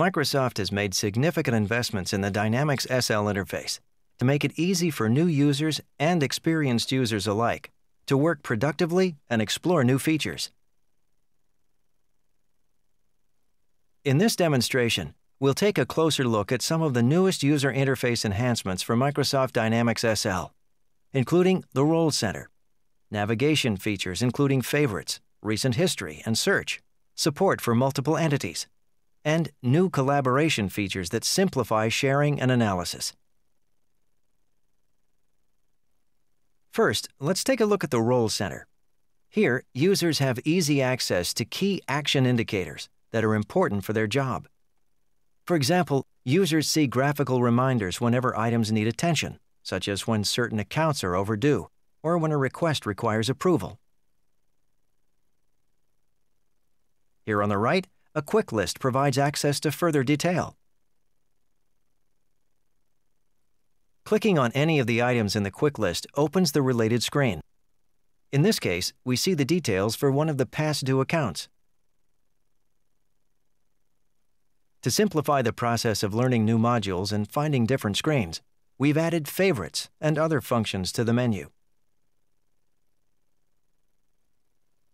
Microsoft has made significant investments in the Dynamics SL interface to make it easy for new users and experienced users alike to work productively and explore new features. In this demonstration, we'll take a closer look at some of the newest user interface enhancements for Microsoft Dynamics SL, including the Role Center, navigation features including favorites, recent history, and search, support for multiple entities, and new collaboration features that simplify sharing and analysis. First, let's take a look at the Role Center. Here, users have easy access to key action indicators that are important for their job. For example, users see graphical reminders whenever items need attention, such as when certain accounts are overdue or when a request requires approval. Here on the right, a quick list provides access to further detail. Clicking on any of the items in the quick list opens the related screen. In this case, we see the details for one of the past due accounts. To simplify the process of learning new modules and finding different screens, we've added favorites and other functions to the menu.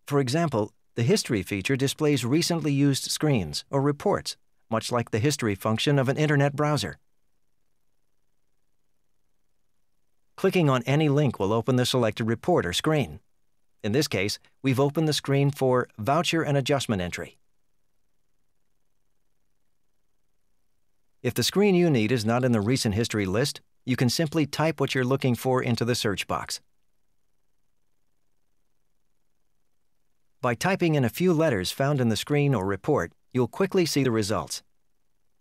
For example, the History feature displays recently used screens or reports, much like the History function of an Internet browser. Clicking on any link will open the selected report or screen. In this case, we've opened the screen for Voucher and Adjustment Entry. If the screen you need is not in the recent history list, you can simply type what you're looking for into the search box. By typing in a few letters found in the screen or report, you'll quickly see the results.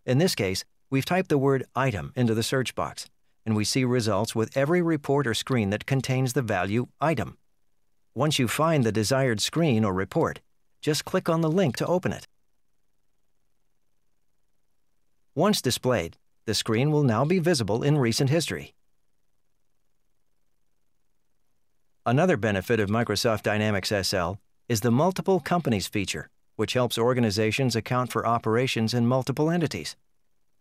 In this case, we've typed the word item into the search box, and we see results with every report or screen that contains the value item. Once you find the desired screen or report, just click on the link to open it. Once displayed, the screen will now be visible in recent history. Another benefit of Microsoft Dynamics SL is the Multiple Companies feature, which helps organizations account for operations in multiple entities.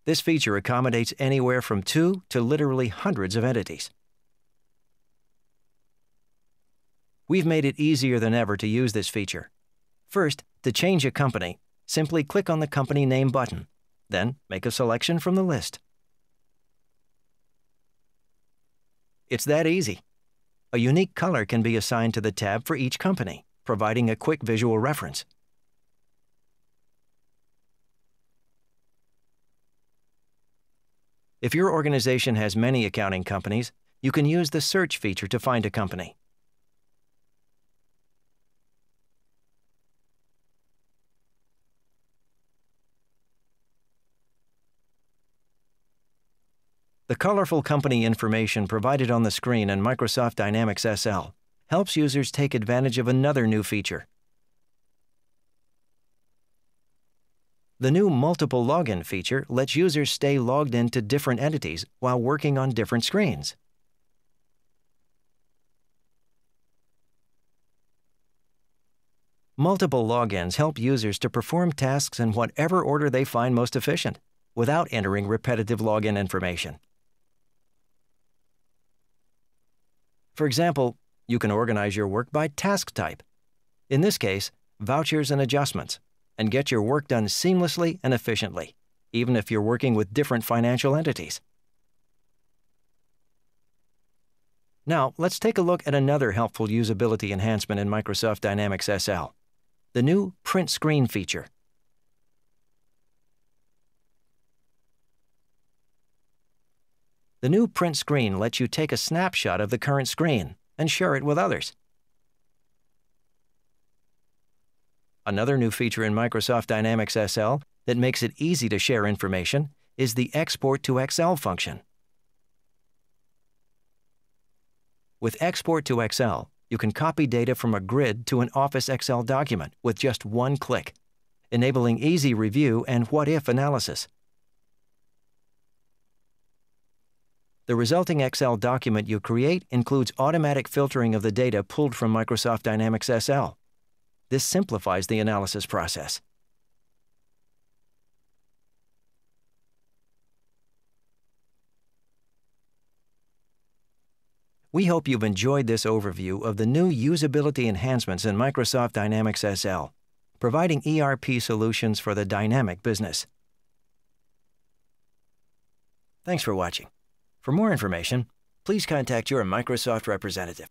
This feature accommodates anywhere from two to literally hundreds of entities. We've made it easier than ever to use this feature. First, to change a company, simply click on the Company Name button. Then make a selection from the list. It's that easy. A unique color can be assigned to the tab for each company, providing a quick visual reference. If your organization has many accounting companies, you can use the search feature to find a company. The colorful company information provided on the screen in Microsoft Dynamics SL helps users take advantage of another new feature. The new Multiple Login feature lets users stay logged into different entities while working on different screens. Multiple logins help users to perform tasks in whatever order they find most efficient, without entering repetitive login information. For example, you can organize your work by task type. In this case, vouchers and adjustments, and get your work done seamlessly and efficiently, even if you're working with different financial entities. Now, let's take a look at another helpful usability enhancement in Microsoft Dynamics SL, the new Print Screen feature. The new print screen lets you take a snapshot of the current screen and share it with others. Another new feature in Microsoft Dynamics SL that makes it easy to share information is the Export to Excel function. With Export to Excel, you can copy data from a grid to an Office Excel document with just one click, enabling easy review and what-if analysis. The resulting Excel document you create includes automatic filtering of the data pulled from Microsoft Dynamics SL. This simplifies the analysis process. We hope you've enjoyed this overview of the new usability enhancements in Microsoft Dynamics SL, providing ERP solutions for the dynamic business. Thanks for watching. For more information, please contact your Microsoft representative.